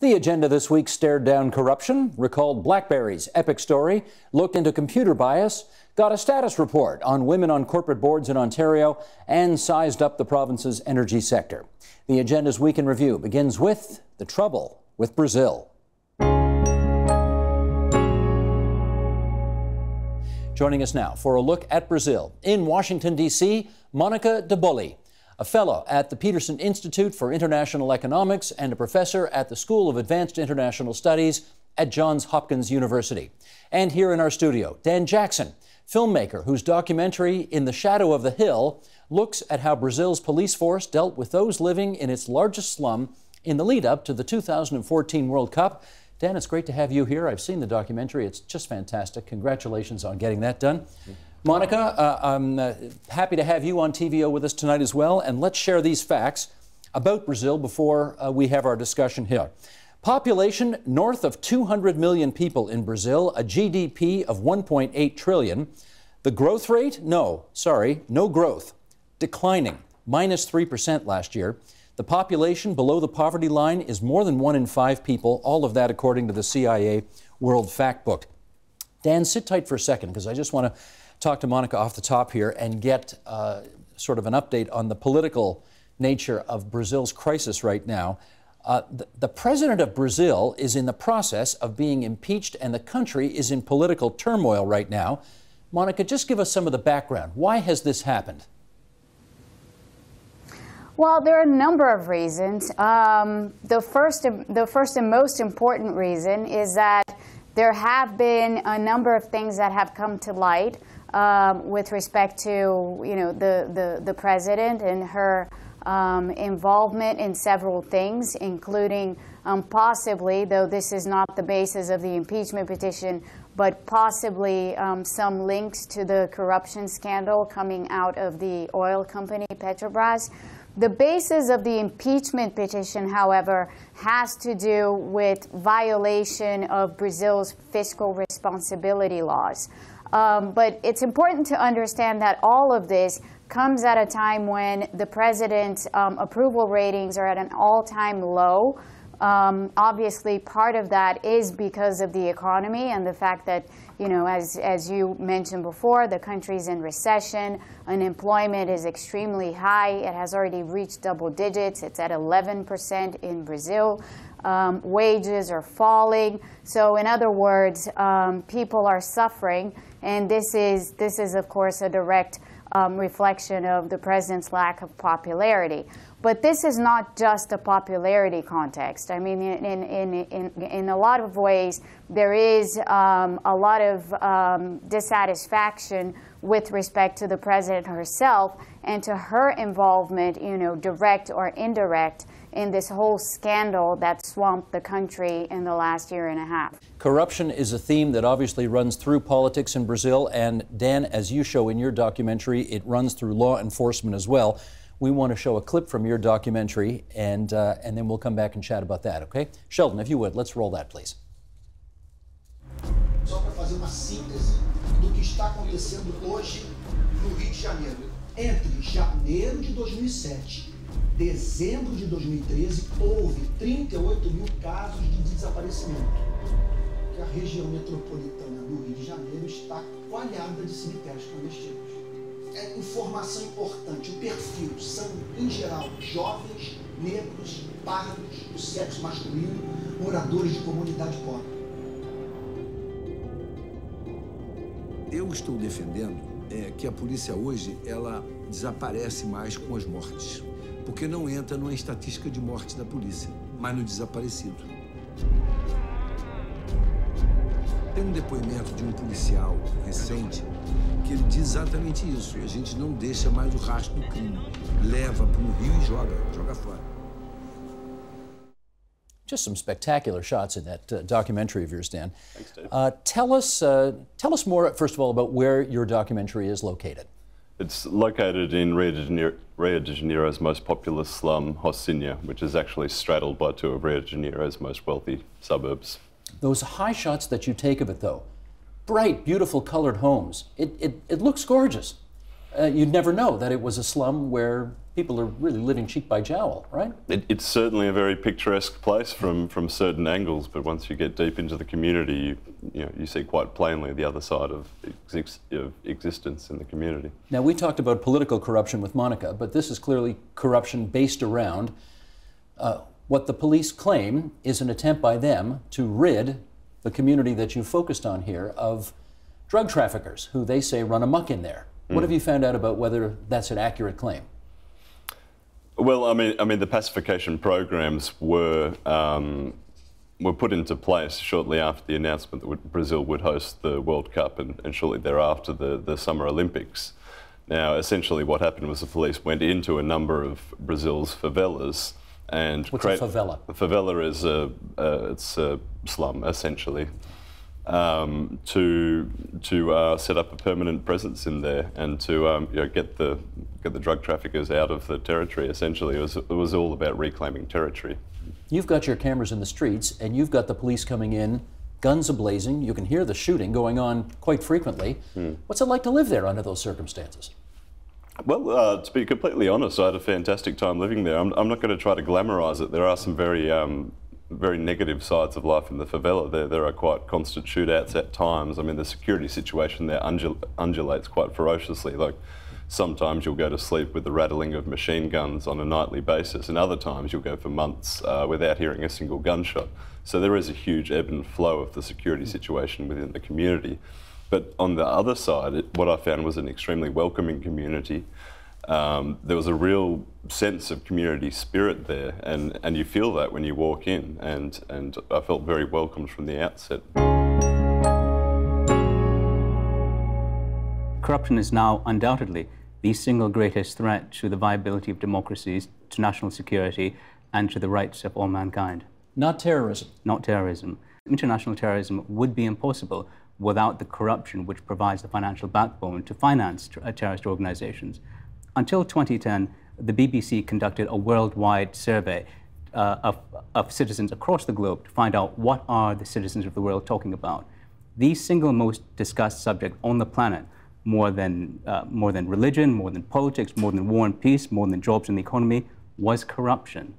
The agenda this week stared down corruption, recalled BlackBerry's epic story, looked into computer bias, got a status report on women on corporate boards in Ontario, and sized up the province's energy sector. The agenda's week in review begins with the trouble with Brazil. Joining us now for a look at Brazil in Washington, D.C., Monica de Bolle a fellow at the Peterson Institute for International Economics and a professor at the School of Advanced International Studies at Johns Hopkins University. And here in our studio, Dan Jackson, filmmaker whose documentary In the Shadow of the Hill looks at how Brazil's police force dealt with those living in its largest slum in the lead up to the 2014 World Cup. Dan, it's great to have you here. I've seen the documentary. It's just fantastic. Congratulations on getting that done. Monica, uh, I'm uh, happy to have you on TVO with us tonight as well, and let's share these facts about Brazil before uh, we have our discussion here. Population north of 200 million people in Brazil, a GDP of 1.8 trillion. The growth rate? No, sorry, no growth. Declining, minus 3% last year. The population below the poverty line is more than one in five people, all of that according to the CIA World Factbook. Dan, sit tight for a second because I just want to talk to Monica off the top here and get uh, sort of an update on the political nature of Brazil's crisis right now. Uh, the, the, president of Brazil is in the process of being impeached, and the country is in political turmoil right now. Monica, just give us some of the background. Why has this happened? Well, there are a number of reasons. Um, the first, the first and most important reason is that there have been a number of things that have come to light um, with respect to you know the, the, the president and her um, involvement in several things, including um, possibly, though this is not the basis of the impeachment petition, but possibly um, some links to the corruption scandal coming out of the oil company Petrobras. The basis of the impeachment petition, however, has to do with violation of Brazil's fiscal responsibility laws. Um, but it's important to understand that all of this comes at a time when the president's um, approval ratings are at an all-time low. Um, obviously, part of that is because of the economy and the fact that, you know, as, as you mentioned before, the country's in recession. Unemployment is extremely high. It has already reached double digits. It's at 11% in Brazil. Um, wages are falling. So, in other words, um, people are suffering. And this is, this is of course, a direct um, reflection of the president's lack of popularity. But this is not just a popularity context. I mean, in, in, in, in a lot of ways, there is um, a lot of um, dissatisfaction with respect to the president herself and to her involvement, you know, direct or indirect, in this whole scandal that swamped the country in the last year and a half. Corruption is a theme that obviously runs through politics in Brazil, and Dan, as you show in your documentary, it runs through law enforcement as well. We want to show a clip from your documentary, and, uh, and then we'll come back and chat about that, okay? Sheldon, if you would, let's roll that, please. Só para fazer uma síntese do que está acontecendo hoje no Rio de Janeiro. Entre janeiro de 2007 dezembro de 2013, houve 38 mil casos de desaparecimento. Que a região metropolitana do Rio de Janeiro está coalhada de cemitérios clandestinos. É informação importante. O perfil são, em geral, jovens, negros, pardos, do sexo masculino, moradores de comunidade pobre. Eu estou defendendo é, que a polícia hoje ela desaparece mais com as mortes porque não entra numa estatística de morte da polícia, mas no desaparecido. Tem um depoimento de um policial recente que ele diz exatamente isso. A gente não deixa mais o rastro do crime. Leva para o rio e joga, joga fora. Just some spectacular shots in that uh, documentary of yours, Dan. Thanks, Dave. Uh, tell us, uh, tell us more, first of all, about where your documentary is located. It's located in Rio de, Janeiro, Rio de Janeiro's most populous slum, Rocinha, which is actually straddled by two of Rio de Janeiro's most wealthy suburbs. Those high shots that you take of it, though, bright, beautiful colored homes, it, it, it looks gorgeous. Uh, you'd never know that it was a slum where people are really living cheek by jowl, right? It, it's certainly a very picturesque place from, from certain angles, but once you get deep into the community, you, you, know, you see quite plainly the other side of, of existence in the community. Now, we talked about political corruption with Monica, but this is clearly corruption based around uh, what the police claim is an attempt by them to rid the community that you focused on here of drug traffickers who they say run amuck in there. Mm. What have you found out about whether that's an accurate claim? Well, I mean, I mean, the pacification programs were um, were put into place shortly after the announcement that Brazil would host the World Cup, and, and shortly thereafter the the Summer Olympics. Now, essentially, what happened was the police went into a number of Brazil's favelas and what's a favela? A favela is a, a it's a slum essentially, um, to to uh, set up a permanent presence in there and to um, you know, get the get the drug traffickers out of the territory. Essentially, it was it was all about reclaiming territory. You've got your cameras in the streets, and you've got the police coming in, guns ablazing. You can hear the shooting going on quite frequently. Hmm. What's it like to live there under those circumstances? Well, uh, to be completely honest, I had a fantastic time living there. I'm, I'm not going to try to glamorize it. There are some very um, very negative sides of life in the favela. There, there are quite constant shootouts at times. I mean, the security situation there undul undulates quite ferociously. Like sometimes you'll go to sleep with the rattling of machine guns on a nightly basis, and other times you'll go for months uh, without hearing a single gunshot. So there is a huge ebb and flow of the security situation within the community. But on the other side, it, what I found was an extremely welcoming community um, there was a real sense of community spirit there, and, and you feel that when you walk in, and, and I felt very welcomed from the outset. Corruption is now undoubtedly the single greatest threat to the viability of democracies, to national security, and to the rights of all mankind. Not terrorism. Not terrorism. International terrorism would be impossible without the corruption which provides the financial backbone to finance terrorist organizations. Until 2010, the BBC conducted a worldwide survey uh, of, of citizens across the globe to find out what are the citizens of the world talking about. The single most discussed subject on the planet, more than, uh, more than religion, more than politics, more than war and peace, more than jobs and the economy, was corruption.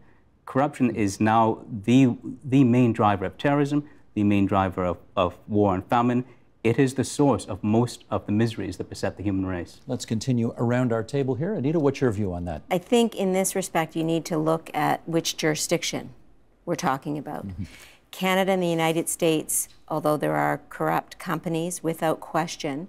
Corruption is now the, the main driver of terrorism, the main driver of, of war and famine. It is the source of most of the miseries that beset the human race. Let's continue around our table here. Anita, what's your view on that? I think in this respect, you need to look at which jurisdiction we're talking about. Mm -hmm. Canada and the United States, although there are corrupt companies, without question,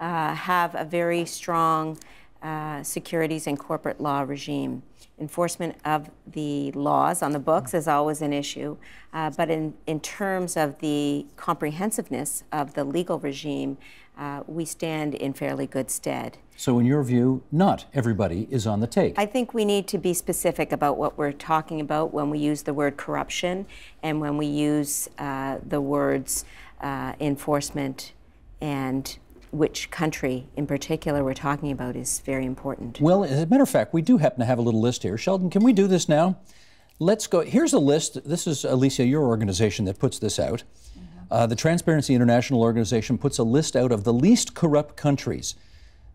uh, have a very strong uh, securities and corporate law regime. Enforcement of the laws on the books is always an issue, uh, but in, in terms of the comprehensiveness of the legal regime, uh, we stand in fairly good stead. So, in your view, not everybody is on the take. I think we need to be specific about what we're talking about when we use the word corruption and when we use uh, the words uh, enforcement and which country in particular we're talking about is very important. Well, as a matter of fact, we do happen to have a little list here. Sheldon, can we do this now? Let's go. Here's a list. This is, Alicia, your organization that puts this out. Mm-hmm. Uh, the Transparency International organization puts a list out of the least corrupt countries.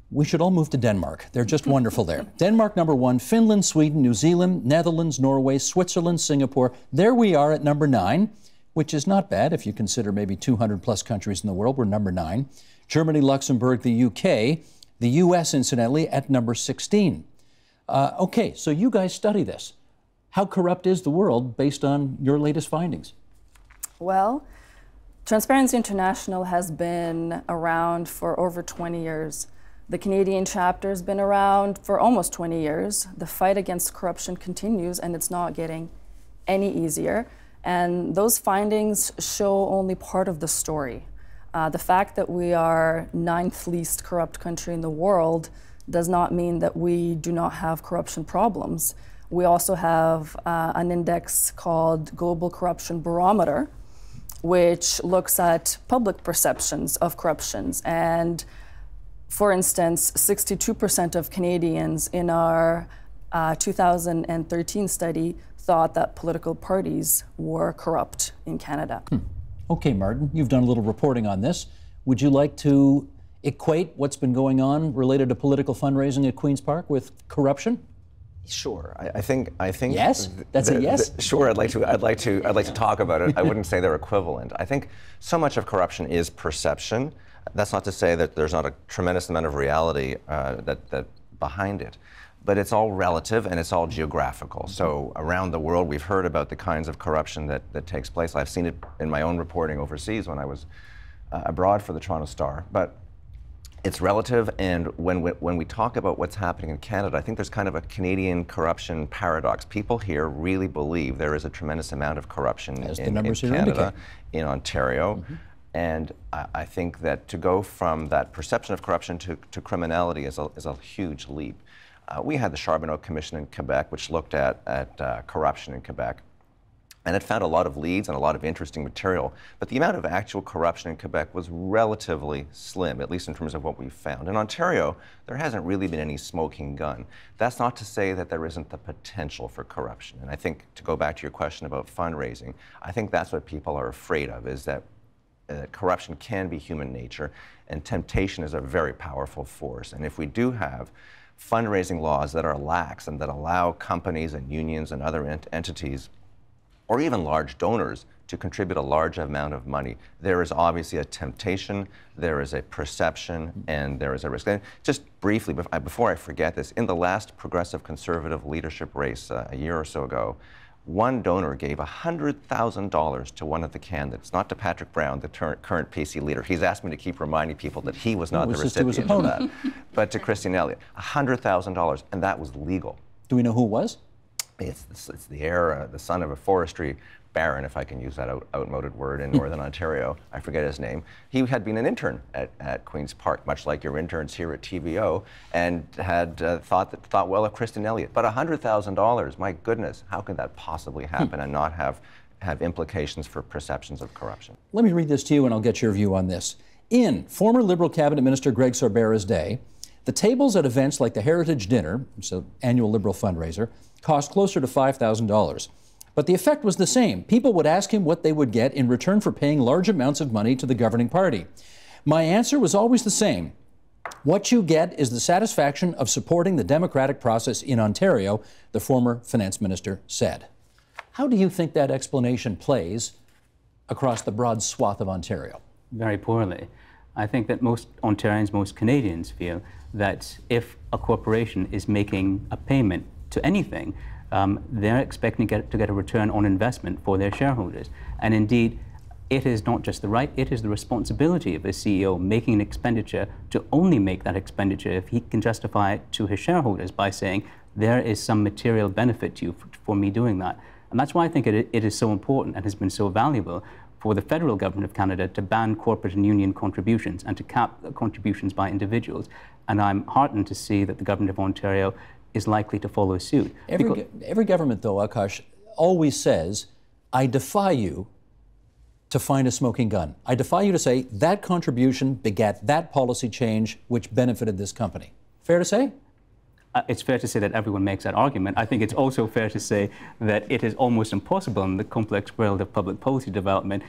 We should all move to Denmark. They're just wonderful there. Denmark, number one, Finland, Sweden, New Zealand, Netherlands, Norway, Switzerland, Singapore. There we are at number nine, which is not bad if you consider maybe 200 plus countries in the world. We're number nine. Germany, Luxembourg, the UK, the US, incidentally, at number 16. Uh, okay, so you guys study this. How corrupt is the world based on your latest findings? Well, Transparency International has been around for over 20 years. The Canadian chapter has been around for almost 20 years. The fight against corruption continues and it's not getting any easier. And those findings show only part of the story. Uh, the fact that we are ninth least corrupt country in the world does not mean that we do not have corruption problems. We also have uh, an index called Global Corruption Barometer, which looks at public perceptions of corruptions. And for instance, 62% of Canadians in our uh, 2013 study thought that political parties were corrupt in Canada. Hmm. Okay, Martin, you've done a little reporting on this. Would you like to equate what's been going on related to political fundraising at Queen's Park with corruption? Sure, I, I, think. I think. Yes, that's a yes. sure, I'd like to. I'd like to. I'd like to talk about it. I wouldn't say they're equivalent. I think so much of corruption is perception. That's not to say that there's not a tremendous amount of reality uh, that that behind it, but it's all relative and it's all geographical. So around the world, we've heard about the kinds of corruption that that takes place. I've seen it in my own reporting overseas when I was uh, abroad for the Toronto Star, but it's relative, and when we, when we talk about what's happening in Canada, I think there's kind of a Canadian corruption paradox. People here really believe there is a tremendous amount of corruption As in, in Canada, in Ontario. Mm-hmm. And I, I, think that to go from that perception of corruption to, to criminality is a, is a huge leap. Uh, we had the Charbonneau Commission in Quebec, which looked at, at uh, corruption in Quebec and it found a lot of leads and a lot of interesting material. But the amount of actual corruption in Quebec was relatively slim, at least in terms of what we found. In Ontario, there hasn't really been any smoking gun. That's not to say that there isn't the potential for corruption. And I think to go back to your question about fundraising, I think that's what people are afraid of is that uh, corruption can be human nature, and temptation is a very powerful force. And if we do have fundraising laws that are lax and that allow companies and unions and other ent- entities or even large donors to contribute a large amount of money. There is obviously a temptation, there is a perception, and there is a risk. And just briefly, before I forget this, in the last progressive conservative leadership race uh, a year or so ago, one donor gave $100,000 to one of the candidates, not to Patrick Brown, the current PC leader. He's asked me to keep reminding people that he was not the recipient of that, but to Christine Elliott. $100,000, and that was legal. Do we know who it was? It's, it's the heir, uh, the son of a forestry baron, if I can use that out, outmoded word in Northern Ontario. I forget his name. He had been an intern at, at Queen's Park, much like your interns here at TVO, and had uh, thought that, thought well of Christine Elliott. But $100,000, my goodness, how could that possibly hmm. happen and not have have implications for perceptions of corruption? Let me read this to you, and I'll get your view on this. In former Liberal Cabinet Minister Greg Sorbara's day, the tables at events like the Heritage Dinner, so annual Liberal fundraiser, cost closer to $5,000. But the effect was the same. People would ask him what they would get in return for paying large amounts of money to the governing party. My answer was always the same. What you get is the satisfaction of supporting the democratic process in Ontario, the former finance minister said. How do you think that explanation plays across the broad swath of Ontario? Very poorly. I think that most Ontarians, most Canadians feel that if a corporation is making a payment to anything, um, they're expecting to get, to get a return on investment for their shareholders. And indeed, it is not just the right, it is the responsibility of a CEO making an expenditure to only make that expenditure if he can justify it to his shareholders by saying, there is some material benefit to you for, for me doing that. And that's why I think it, it is so important and has been so valuable for the federal government of Canada to ban corporate and union contributions and to cap contributions by individuals. And I'm heartened to see that the government of Ontario is likely to follow suit. Every, every government, though, Akaash, always says, I defy you to find a smoking gun. I defy you to say that contribution begat that policy change which benefited this company. Fair to say? Uh, it's fair to say that everyone makes that argument. I think it's also fair to say that it is almost impossible in the complex world of public policy development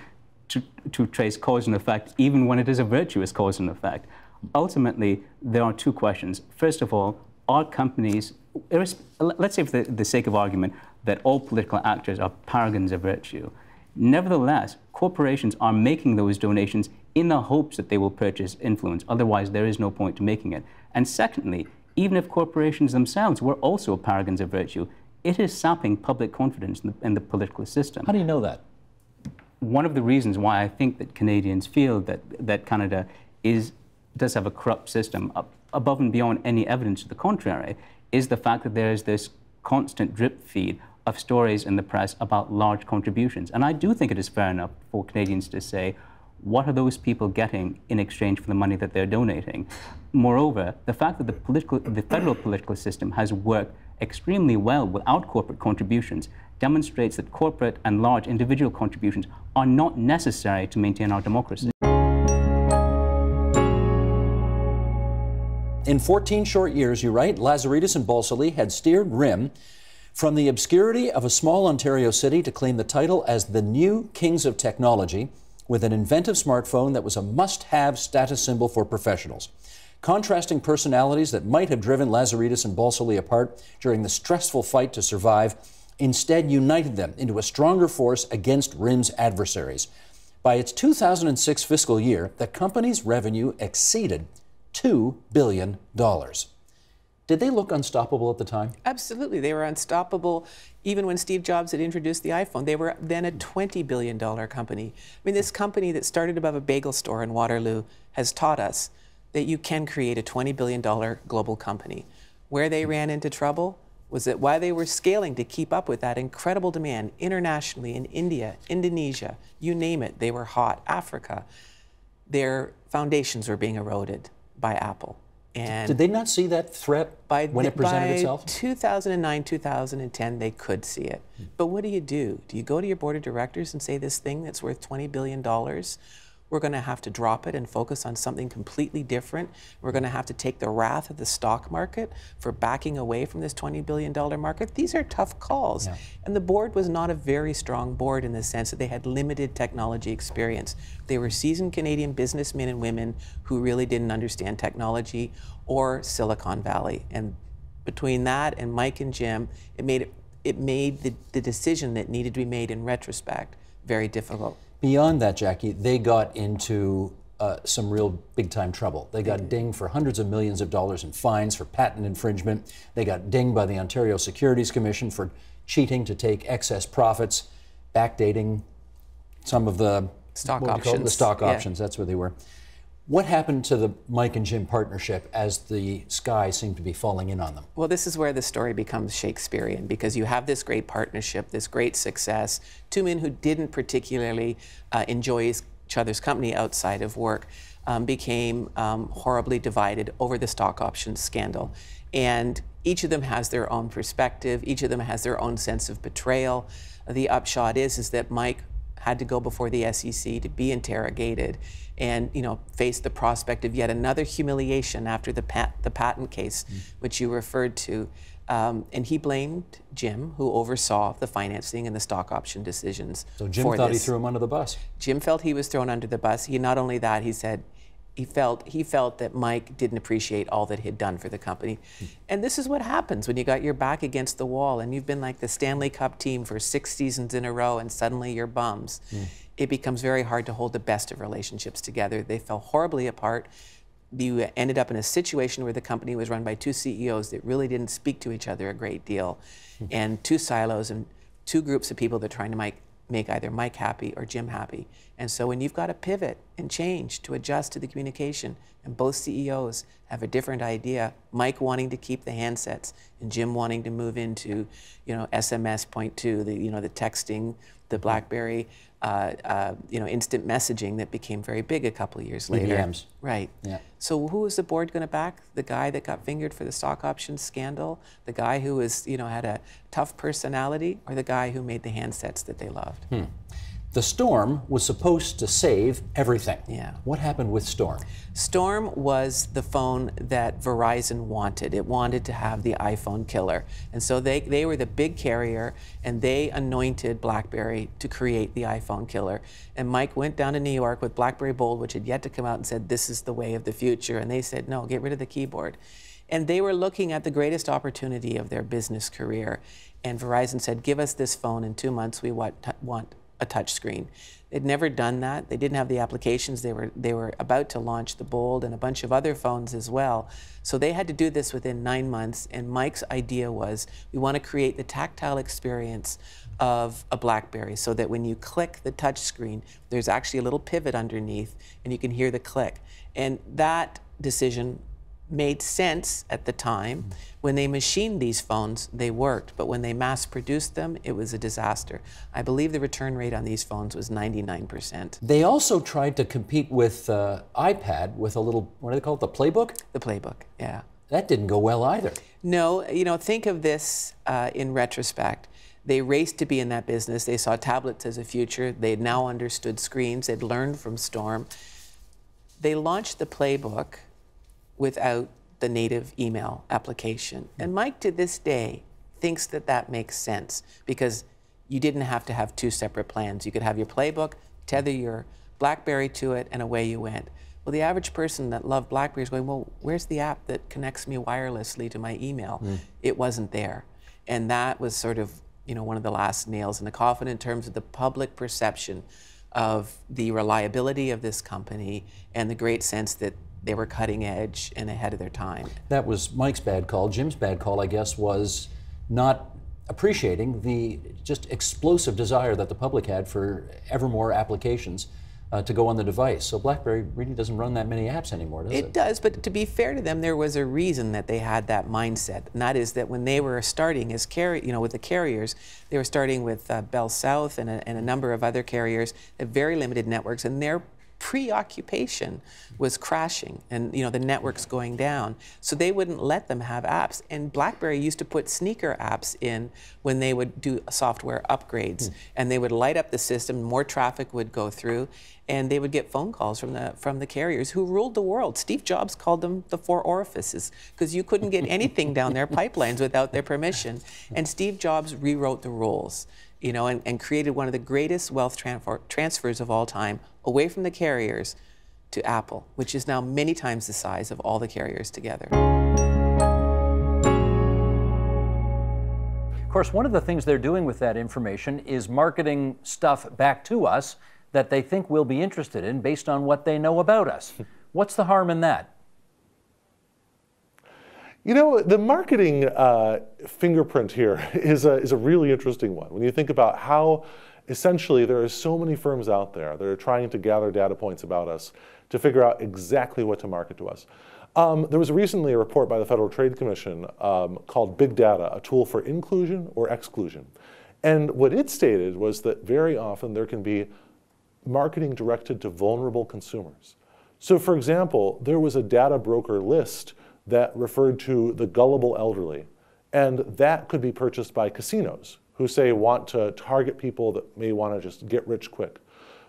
to, to trace cause and effect, even when it is a virtuous cause and effect. Ultimately, there are two questions. First of all, are companies, let's say for the, the sake of argument, that all political actors are paragons of virtue. Nevertheless, corporations are making those donations in the hopes that they will purchase influence. Otherwise, there is no point to making it. And secondly, even if corporations themselves were also paragons of virtue, it is sapping public confidence in the, in the political system. How do you know that? One of the reasons why I think that Canadians feel that, that Canada is, does have a corrupt system up, above and beyond any evidence to the contrary is the fact that there is this constant drip feed of stories in the press about large contributions. And I do think it is fair enough for Canadians to say, what are those people getting in exchange for the money that they're donating? Moreover, the fact that the, political, the federal political system has worked extremely well without corporate contributions demonstrates that corporate and large individual contributions are not necessary to maintain our democracy. In 14 short years, you write, Lazaridis and Balsillie had steered RIM from the obscurity of a small Ontario city to claim the title as the new kings of technology with an inventive smartphone that was a must have status symbol for professionals. Contrasting personalities that might have driven Lazaridis and Balsillie apart during the stressful fight to survive instead united them into a stronger force against RIM's adversaries. By its 2006 fiscal year, the company's revenue exceeded $2 billion. Did they look unstoppable at the time? Absolutely. They were unstoppable even when Steve Jobs had introduced the iPhone. They were then a $20 billion company. I mean, this company that started above a bagel store in Waterloo has taught us that you can create a $20 billion global company. Where they ran into trouble was that while they were scaling to keep up with that incredible demand internationally in India, Indonesia, you name it, they were hot, Africa, their foundations were being eroded by Apple. And did they not see that threat by when it presented by itself? 2009, 2010, they could see it. Hmm. But what do you do? Do you go to your board of directors and say this thing that's worth $20 billion we're going to have to drop it and focus on something completely different. We're going to have to take the wrath of the stock market for backing away from this $20 billion market. These are tough calls. Yeah. And the board was not a very strong board in the sense that they had limited technology experience. They were seasoned Canadian businessmen and women who really didn't understand technology or Silicon Valley. And between that and Mike and Jim, it made, it, it made the, the decision that needed to be made in retrospect very difficult. Beyond that, Jacquie, they got into uh, some real big time trouble. They got dinged for hundreds of millions of dollars in fines for patent infringement. They got dinged by the Ontario Securities Commission for cheating to take excess profits, backdating some of the stock options. The stock yeah. options, that's where they were. What happened to the Mike and Jim partnership as the sky seemed to be falling in on them? Well, this is where the story becomes Shakespearean because you have this great partnership, this great success, two men who didn't particularly uh, enjoy each other's company outside of work. Um, became um, horribly divided over the stock options scandal. And each of them has their own perspective, each of them has their own sense of betrayal. The upshot is, is that Mike had to go before the SEC to be interrogated and you know face the prospect of yet another humiliation after the pat the patent case, mm. which you referred to. Um, and he blamed Jim, who oversaw the financing and the stock option decisions. So Jim thought this. he threw him under the bus. Jim felt he was thrown under the bus. He not only that, he said he felt he felt that Mike didn't appreciate all that he'd done for the company. And this is what happens when you got your back against the wall and you've been like the Stanley Cup team for six seasons in a row and suddenly you're bums. Mm. It becomes very hard to hold the best of relationships together. They fell horribly apart. You ended up in a situation where the company was run by two CEOs that really didn't speak to each other a great deal, mm. and two silos and two groups of people that are trying to make make either Mike happy or Jim happy. And so when you've got to pivot and change to adjust to the communication, and both CEOs have a different idea, Mike wanting to keep the handsets and Jim wanting to move into, you know, SMS point two, the you know the texting, the BlackBerry, uh, uh, you know, instant messaging that became very big a couple of years later. BBMs. Right. Yeah. So who is the board going to back? The guy that got fingered for the stock options scandal, the guy who was, you know, had a tough personality, or the guy who made the handsets that they loved? Hmm. The Storm was supposed to save everything. Yeah. What happened with Storm? Storm was the phone that Verizon wanted. It wanted to have the iPhone killer. And so they, they were the big carrier and they anointed BlackBerry to create the iPhone killer. And Mike went down to New York with BlackBerry Bold, which had yet to come out, and said, This is the way of the future. And they said, No, get rid of the keyboard. And they were looking at the greatest opportunity of their business career. And Verizon said, Give us this phone in two months. We want, want a touchscreen. They'd never done that. They didn't have the applications. They were they were about to launch the Bold and a bunch of other phones as well. So they had to do this within nine months. And Mike's idea was we want to create the tactile experience of a BlackBerry so that when you click the touchscreen, there's actually a little pivot underneath and you can hear the click. And that decision made sense at the time. When they machined these phones, they worked, but when they mass produced them, it was a disaster. I believe the return rate on these phones was 99%. They also tried to compete with uh, iPad with a little, what do they call it, the Playbook? The Playbook, yeah. That didn't go well either. No, you know, think of this uh, in retrospect. They raced to be in that business. They saw tablets as a future. They now understood screens. They'd learned from Storm. They launched the Playbook without the native email application. And Mike, to this day, thinks that that makes sense because you didn't have to have two separate plans. You could have your playbook, tether your BlackBerry to it, and away you went. Well, the average person that loved BlackBerry is going, well, where's the app that connects me wirelessly to my email? Mm. It wasn't there. And that was sort of, you know, one of the last nails in the coffin in terms of the public perception of the reliability of this company and the great sense that they were cutting edge and ahead of their time. That was Mike's bad call. Jim's bad call, I guess, was not appreciating the just explosive desire that the public had for ever more applications uh, to go on the device. So BlackBerry really doesn't run that many apps anymore, does it? It does, but to be fair to them, there was a reason that they had that mindset, and that is that when they were starting as carrier, you know, with the carriers, they were starting with uh, Bell South and a, and a number of other carriers, very limited networks, and their preoccupation was crashing and you know the networks going down. So they wouldn't let them have apps. And blackberry used to put sneaker apps in when they would do software upgrades. Mm. and they would light up the system more traffic would go through and they would get phone calls from the from the carriers who ruled the world. Steve jobs called them the four orifices because you couldn't get anything down their pipelines without their permission. And steve jobs rewrote the rules you know, and, and created one of the greatest wealth transfer, transfers of all time away from the carriers to Apple, which is now many times the size of all the carriers together. Of course, one of the things they're doing with that information is marketing stuff back to us that they think we'll be interested in based on what they know about us. What's the harm in that? You know, the marketing uh, fingerprint here is a, is a really interesting one. When you think about how essentially there are so many firms out there that are trying to gather data points about us to figure out exactly what to market to us. Um, there was recently a report by the Federal Trade Commission um, called Big Data, a tool for inclusion or exclusion. And what it stated was that very often there can be marketing directed to vulnerable consumers. So for example, there was a data broker list that referred to the gullible elderly. And that could be purchased by casinos who say want to target people that may want to just get rich quick.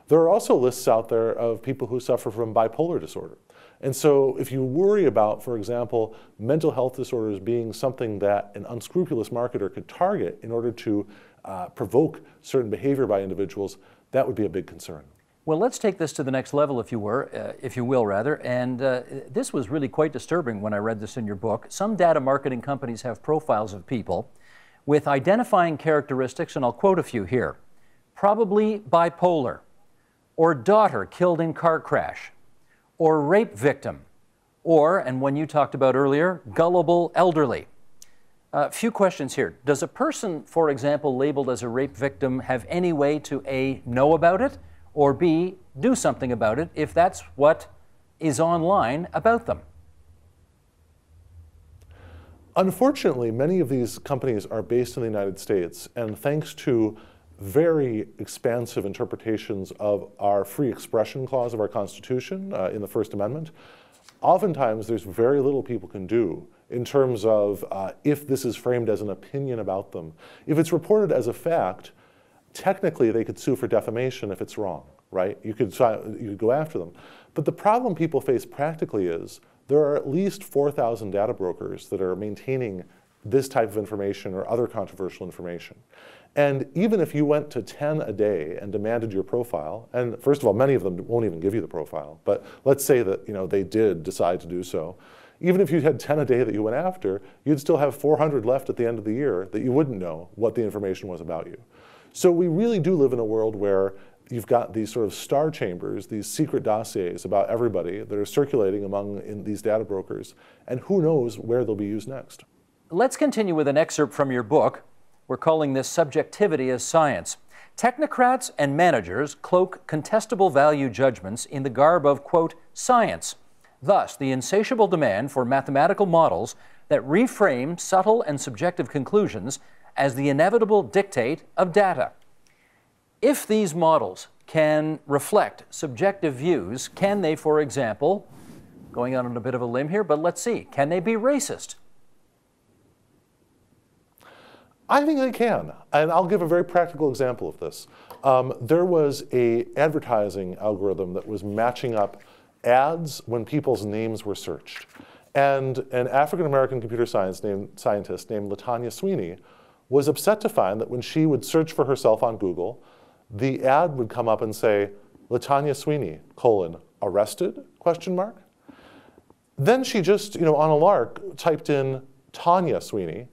There are also lists out there of people who suffer from bipolar disorder. And so if you worry about, for example, mental health disorders being something that an unscrupulous marketer could target in order to uh, provoke certain behavior by individuals, that would be a big concern. Well, let's take this to the next level, if you were, uh, if you will, rather. And uh, this was really quite disturbing when I read this in your book. Some data marketing companies have profiles of people with identifying characteristics, and I'll quote a few here: probably bipolar, or daughter killed in car crash, or rape victim, or, and when you talked about earlier, gullible elderly. A uh, few questions here. Does a person, for example, labeled as a rape victim have any way to A, know about it? or B, do something about it if that's what is online about them? Unfortunately, many of these companies are based in the United States, and thanks to very expansive interpretations of our free expression clause of our Constitution uh, in the First Amendment, oftentimes there's very little people can do in terms of uh, if this is framed as an opinion about them. If it's reported as a fact, technically they could sue for defamation if it's wrong, right? You could, you could go after them. But the problem people face practically is there are at least 4,000 data brokers that are maintaining this type of information or other controversial information. And even if you went to 10 a day and demanded your profile, and first of all, many of them won't even give you the profile, but let's say that you know, they did decide to do so, even if you had 10 a day that you went after, you'd still have 400 left at the end of the year that you wouldn't know what the information was about you. So we really do live in a world where you've got these sort of star chambers, these secret dossiers about everybody that are circulating among these data brokers, and who knows where they'll be used next. Let's continue with an excerpt from your book. We're calling this Subjectivity as Science. Technocrats and managers cloak contestable value judgments in the garb of, quote, science. Thus, the insatiable demand for mathematical models that reframe subtle and subjective conclusions as the inevitable dictate of data. If these models can reflect subjective views, can they, for example, going on a bit of a limb here, but let's see, can they be racist? I think they can, and I'll give a very practical example of this. Um, there was a advertising algorithm that was matching up ads when people's names were searched. And an African American computer science named, scientist named Latanya Sweeney was upset to find that when she would search for herself on Google, the ad would come up and say, Latanya Sweeney, colon, arrested, question mark. Then she just, you know, on a lark, typed in Tanya Sweeney,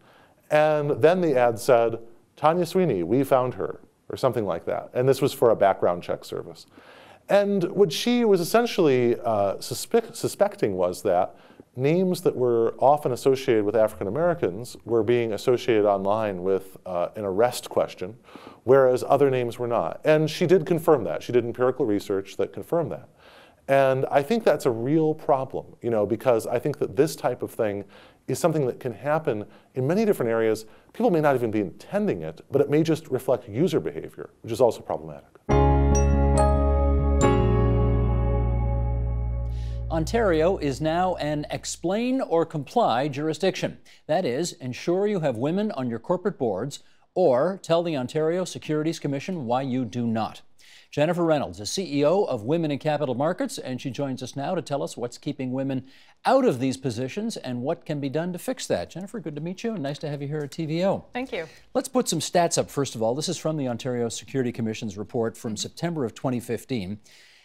and then the ad said, Tanya Sweeney, we found her, or something like that. And this was for a background check service. And what she was essentially uh, suspect, suspecting was that names that were often associated with African Americans were being associated online with uh, an arrest question, whereas other names were not. And she did confirm that. She did empirical research that confirmed that. And I think that's a real problem, you know, because I think that this type of thing is something that can happen in many different areas. People may not even be intending it, but it may just reflect user behavior, which is also problematic. Ontario is now an explain or comply jurisdiction. That is, ensure you have women on your corporate boards or tell the Ontario Securities Commission why you do not. Jennifer Reynolds is CEO of Women in Capital Markets, and she joins us now to tell us what's keeping women out of these positions and what can be done to fix that. Jennifer, good to meet you and nice to have you here at TVO. Thank you. Let's put some stats up first of all. This is from the Ontario Security Commission's report from mm-hmm. September of 2015.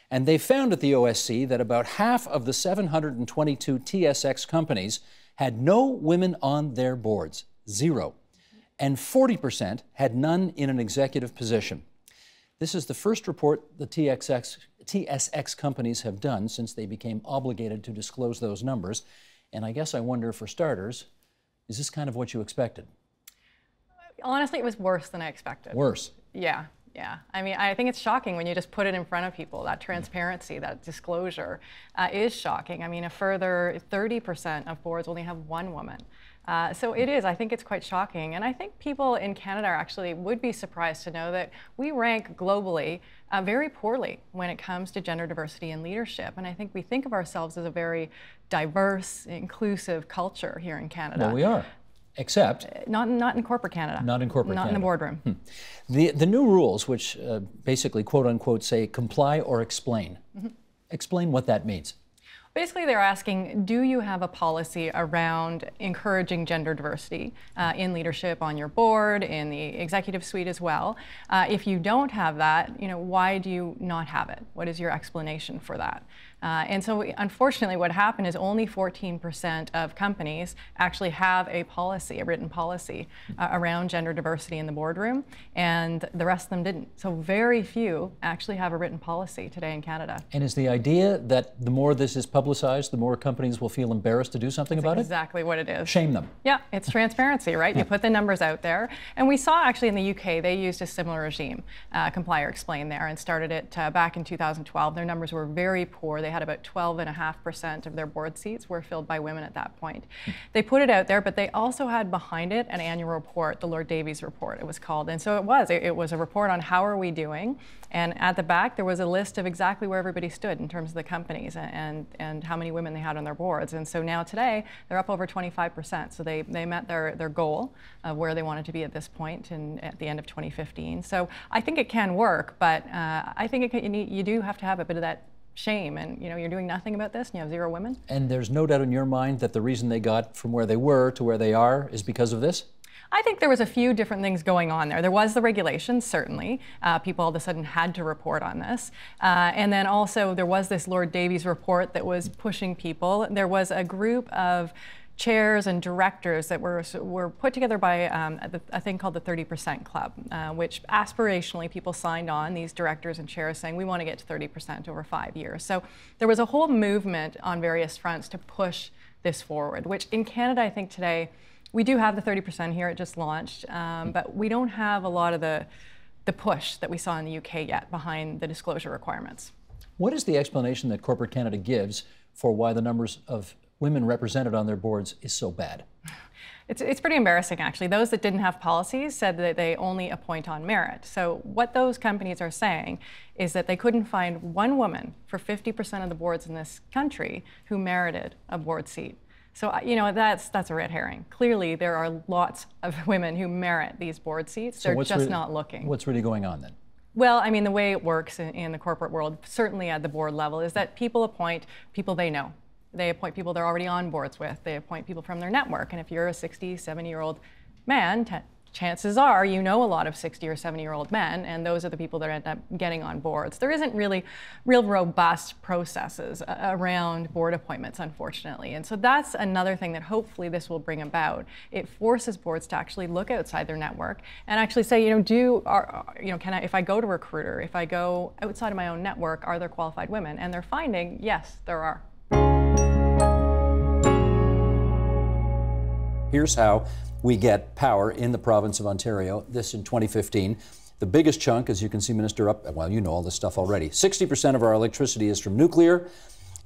And they found at the OSC that about half of the 722 TSX companies had no women on their boards, zero. And 40% had none in an executive position. This is the first report the TXX, TSX companies have done since they became obligated to disclose those numbers. And I guess I wonder, for starters, is this kind of what you expected? Honestly, it was worse than I expected. Worse? Yeah. Yeah, I mean, I think it's shocking when you just put it in front of people. That transparency, that disclosure uh, is shocking. I mean, a further 30% of boards only have one woman. Uh, so it is, I think it's quite shocking. And I think people in Canada actually would be surprised to know that we rank globally uh, very poorly when it comes to gender diversity in leadership. And I think we think of ourselves as a very diverse, inclusive culture here in Canada. Well, we are. Except uh, not not in corporate Canada. Not in corporate not Canada. in the boardroom. Hmm. The the new rules, which uh, basically quote unquote say comply or explain. Mm-hmm. Explain what that means. Basically, they're asking Do you have a policy around encouraging gender diversity uh, in leadership on your board, in the executive suite as well? Uh, if you don't have that, you know, why do you not have it? What is your explanation for that? Uh, and so, unfortunately, what happened is only 14% of companies actually have a policy, a written policy uh, around gender diversity in the boardroom, and the rest of them didn't. So, very few actually have a written policy today in Canada. And is the idea that the more this is publicized, the more companies will feel embarrassed to do something That's about exactly it? Exactly what it is. Shame them. Yeah, it's transparency, right? You put the numbers out there. And we saw actually in the UK, they used a similar regime, uh, Comply or Explain there, and started it uh, back in 2012. Their numbers were very poor. They they had about 12.5% of their board seats were filled by women at that point. They put it out there, but they also had behind it an annual report, the Lord Davies report, it was called. And so it was. It, it was a report on how are we doing. And at the back, there was a list of exactly where everybody stood in terms of the companies and, and how many women they had on their boards. And so now today, they're up over 25%. So they, they met their, their goal of where they wanted to be at this point in, at the end of 2015. So I think it can work, but uh, I think it can, you, need, you do have to have a bit of that shame and you know you're doing nothing about this and you have zero women and there's no doubt in your mind that the reason they got from where they were to where they are is because of this I think there was a few different things going on there. There was the regulations, certainly. Uh, people all of a sudden had to report on this. Uh, and then also there was this Lord Davies report that was pushing people. There was a group of chairs and directors that were, were put together by um, a, a, thing called the 30% Club, uh, which aspirationally people signed on, these directors and chairs saying, we want to get to 30% over five years. So there was a whole movement on various fronts to push this forward, which in Canada, I think today, we do have the 30% here, it just launched, um, but we don't have a lot of the, the push that we saw in the UK yet behind the disclosure requirements. What is the explanation that corporate Canada gives for why the numbers of women represented on their boards is so bad? It's, it's pretty embarrassing, actually. Those that didn't have policies said that they only appoint on merit. So, what those companies are saying is that they couldn't find one woman for 50% of the boards in this country who merited a board seat. So, uh, you know, that's, that's a red herring. Clearly, there are lots of women who merit these board seats. So They're just really, not looking. What's really going on then? Well, I mean, the way it works in, in the corporate world, certainly at the board level, is that people appoint people they know. They appoint people they're already on boards with. They appoint people from their network. And if you're a 60, 70 year old man, chances are you know a lot of 60 or 70 year old men, and those are the people that end up getting on boards. There isn't really real robust processes uh, around board appointments, unfortunately. And so that's another thing that hopefully this will bring about. It forces boards to actually look outside their network and actually say, you know, do, are, you know, can I, if I go to recruiter, if I go outside of my own network, are there qualified women? And they're finding, yes, there are. Here's how we get power in the province of Ontario, this in 2015. The biggest chunk, as you can see, Minister, up, well, you know all this stuff already. 60% of our electricity is from nuclear,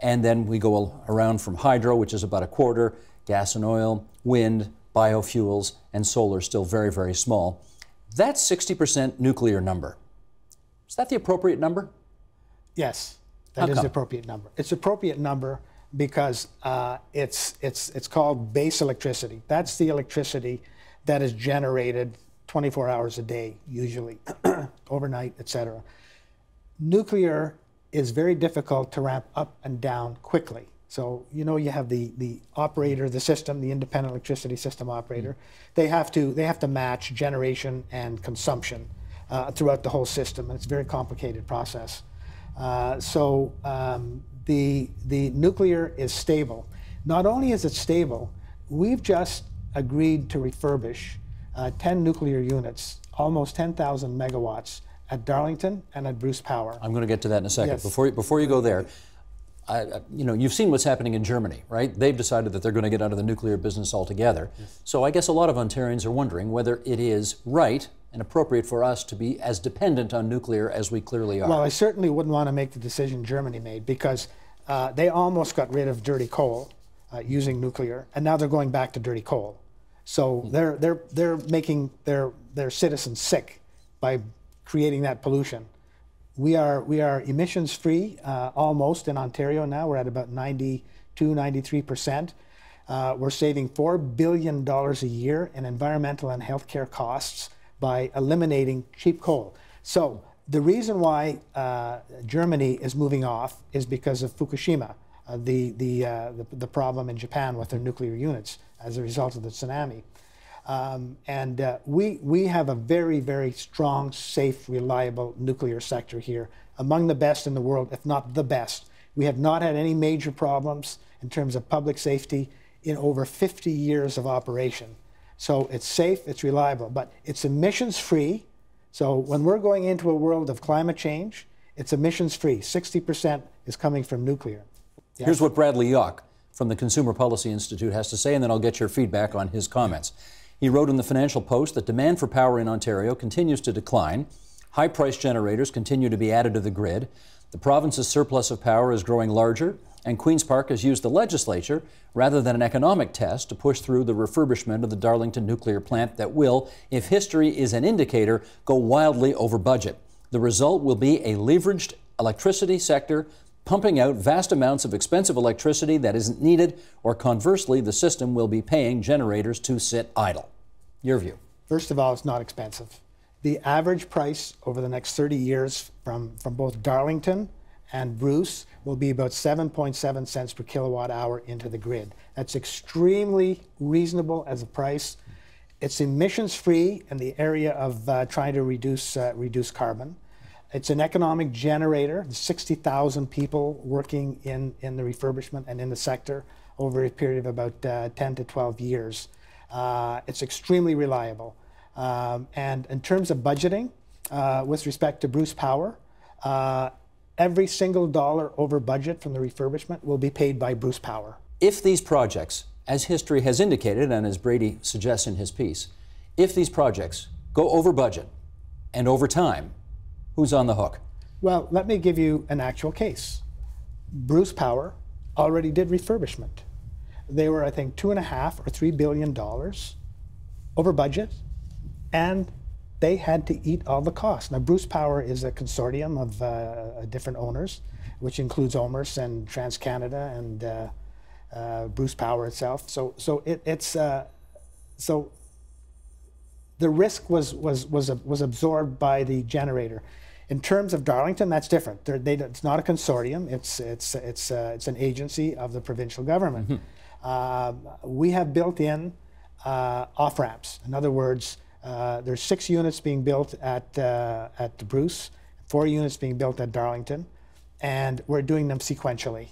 and then we go around from hydro, which is about a quarter, gas and oil, wind, biofuels, and solar, still very, very small. That 60% nuclear number, is that the appropriate number? Yes, that is the appropriate number. It's appropriate number because uh, it's, it's, it's called base electricity. That's the electricity that is generated 24 hours a day, usually, overnight, etc. Nuclear is very difficult to ramp up and down quickly. So, you know, you have the, the operator, the system, the independent electricity system operator. Mm. They, have to, they have to match generation and consumption uh, throughout the whole system, and it's a very complicated process. Uh, so um, the, the nuclear is stable. Not only is it stable, we've just agreed to refurbish uh, 10 nuclear units, almost 10,000 megawatts at Darlington and at Bruce Power. I'm going to get to that in a second. Yes. Before, before you go there, I, you know, you've seen what's happening in Germany, right? They've decided that they're going to get out of the nuclear business altogether. Yes. So I guess a lot of Ontarians are wondering whether it is right and appropriate for us to be as dependent on nuclear as we clearly are. Well, I certainly wouldn't want to make the decision Germany made because uh, they almost got rid of dirty coal uh, using nuclear, and now they're going back to dirty coal. So mm-hmm. they're they're they're making their their citizens sick by creating that pollution. We are we are emissions free uh, almost in Ontario now. We're at about 92, 93 percent. Uh, we're saving four billion dollars a year in environmental and healthcare costs by eliminating cheap coal. So the reason why uh, Germany is moving off is because of Fukushima, uh, the, the, uh, the, the, problem in Japan with their nuclear units as a result of the tsunami. Um, and uh, we, we have a very, very strong, safe, reliable nuclear sector here, among the best in the world, if not the best. We have not had any major problems in terms of public safety in over 50 years of operation. So it's safe, it's reliable, but it's emissions free so when we're going into a world of climate change, it's emissions free. 60% is coming from nuclear. Yes? Here's what Brady Yauch from the Consumer Policy Institute has to say, and then I'll get your feedback on his comments. He wrote in the Financial Post that demand for power in Ontario continues to decline. High price generators continue to be added to the grid. The province's surplus of power is growing larger, and Queen's Park has used the legislature rather than an economic test to push through the refurbishment of the Darlington nuclear plant that will, if history is an indicator, go wildly over budget. The result will be a leveraged electricity sector pumping out vast amounts of expensive electricity that isn't needed, or conversely, the system will be paying generators to sit idle. Your view? First of all, it's not expensive. The average price over the next 30 years from, from both Darlington and Bruce will be about 7.7 cents per kilowatt hour into the grid. That's extremely reasonable as a price. It's emissions free in the area of uh, trying to reduce, uh, reduce carbon. It's an economic generator, 60,000 people working in, in the refurbishment and in the sector over a period of about uh, 10 to 12 years. Uh, it's extremely reliable. Um, and in terms of budgeting, uh, with respect to Bruce Power, uh, every single dollar over budget from the refurbishment will be paid by Bruce Power. If these projects, as history has indicated and as Brady suggests in his piece, if these projects go over budget and over time, who's on the hook? Well, let me give you an actual case. Bruce Power already did refurbishment. They were, I think, two and a half or three billion dollars over budget, and they had to eat all the costs. Now, Bruce Power is a consortium of uh, different owners, which includes OMERS and TransCanada and uh, uh, Bruce Power itself. So, so it, it's uh, so the risk was was was was absorbed by the generator. In terms of Darlington, that's different. They, it's not a consortium. It's it's it's uh, it's an agency of the provincial government. Mm -hmm. we have built in uh, off ramps. In other words Uh, there's six units being built at, uh, at Bruce, four units being built at Darlington, and we're doing them sequentially.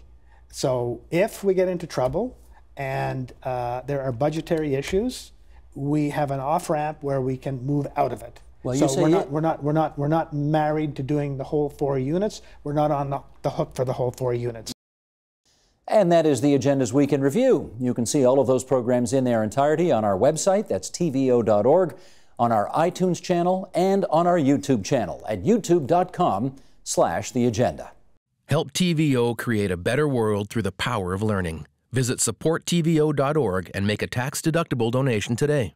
So if we get into trouble and uh, there are budgetary issues, we have an off ramp where we can move out of it. Well, so say we're not, we're not we're not we're not married to doing the whole four units. We're not on the, the hook for the whole four units. And that is the Agenda's Week in Review. You can see all of those programs in their entirety on our website, that's tvo.org, on our iTunes channel, and on our YouTube channel at youtube.com slash the agenda. Help TVO create a better world through the power of learning. Visit supporttvo.org and make a tax-deductible donation today.